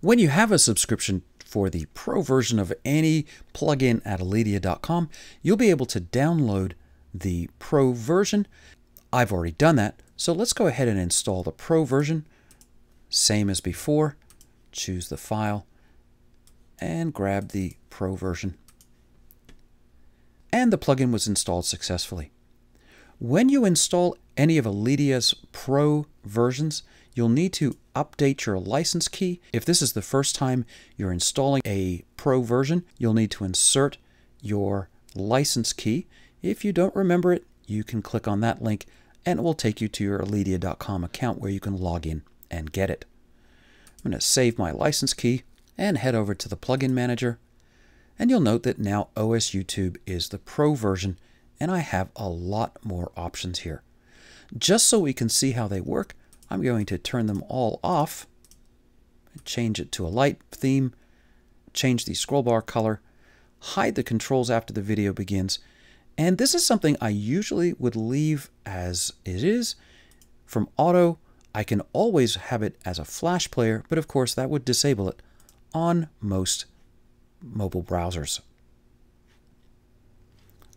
When you have a subscription for the pro version of any plugin at alledia.com, you'll be able to download the pro version. I've already done that, so let's go ahead and install the pro version. Same as before, choose the file and grab the pro version. And the plugin was installed successfully. When you install any of Alledia's pro versions, you'll need to update your license key. If this is the first time you're installing a pro version, you'll need to insert your license key. If you don't remember it, you can click on that link and it will take you to your Alledia.com account where you can log in and get it. I'm going to save my license key and head over to the plugin manager. And you'll note that now OS YouTube is the pro version and I have a lot more options here. Just so we can see how they work, I'm going to turn them all off, change it to a light theme, change the scroll bar color, hide the controls after the video begins, and this is something I usually would leave as it is. From auto, I can always have it as a flash player, but of course that would disable it on most mobile browsers.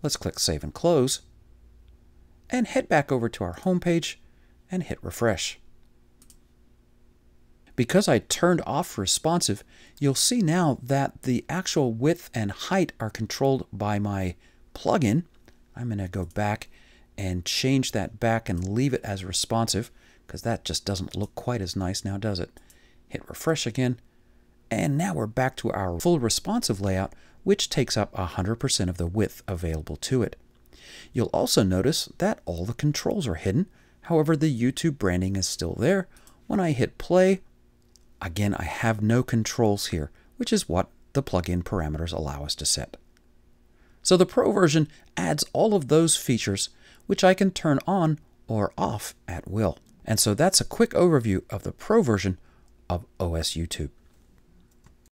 Let's click Save and Close and head back over to our home page and hit refresh. Because I turned off responsive, you'll see now that the actual width and height are controlled by my plugin. I'm going to go back and change that back and leave it as responsive because that just doesn't look quite as nice now, does it? Hit refresh again. And now we're back to our full responsive layout, which takes up 100% of the width available to it. You'll also notice that all the controls are hidden. However, the YouTube branding is still there. When I hit play, again, I have no controls here, which is what the plugin parameters allow us to set. So the Pro version adds all of those features, which I can turn on or off at will. And so that's a quick overview of the Pro version of OS YouTube.